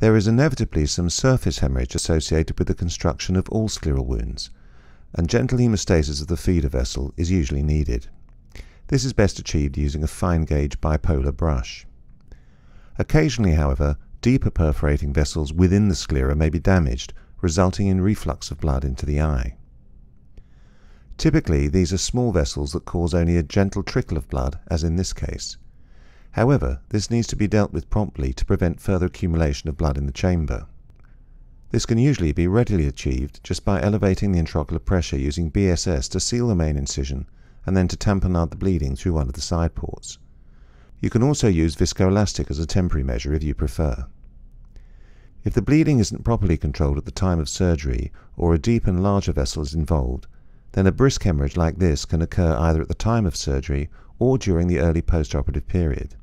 There is inevitably some surface hemorrhage associated with the construction of all scleral wounds, and gentle hemostasis of the feeder vessel is usually needed. This is best achieved using a fine gauge bipolar brush. Occasionally, however, deeper perforating vessels within the sclera may be damaged, resulting in reflux of blood into the eye. Typically, these are small vessels that cause only a gentle trickle of blood, as in this case. However, this needs to be dealt with promptly to prevent further accumulation of blood in the chamber. This can usually be readily achieved just by elevating the intraocular pressure using BSS to seal the main incision and then to tamponade the bleeding through one of the side ports. You can also use viscoelastic as a temporary measure if you prefer. If the bleeding isn't properly controlled at the time of surgery or a deep and larger vessel is involved, then a brisk hemorrhage like this can occur either at the time of surgery or during the early postoperative period.